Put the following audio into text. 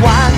why